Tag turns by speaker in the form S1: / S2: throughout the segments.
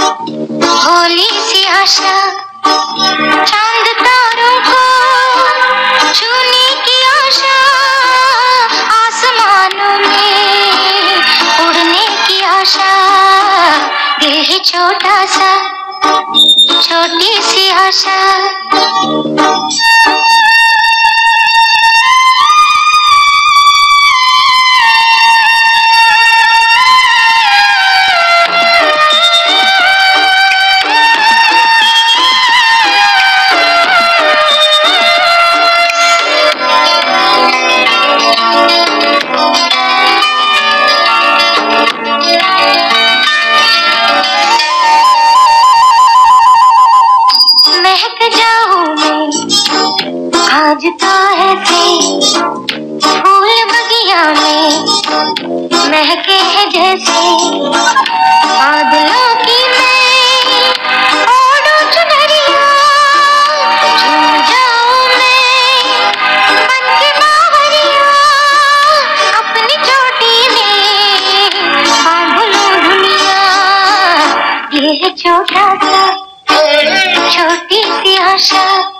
S1: भोली सी आशा, चाँद तारों को छूने की आशा, आसमानों में उड़ने की आशा। दिल छोटा सा, छोटी सी आशा। मैं आज तो फूल बगिया में महके है जैसे बादलों की है छोटा सा, छोटी सी आशा।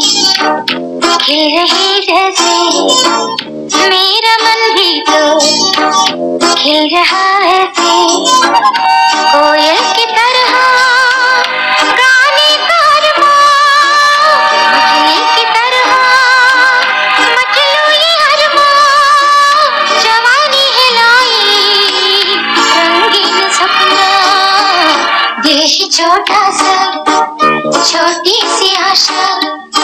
S1: खिल रही जैसे मेरा मन भी तो खिल रहा है कोयल की तरह गाने मछली की तरह जवानी है लाई रंगीन सपना। ही छोटा सा, छोटी सी आशा।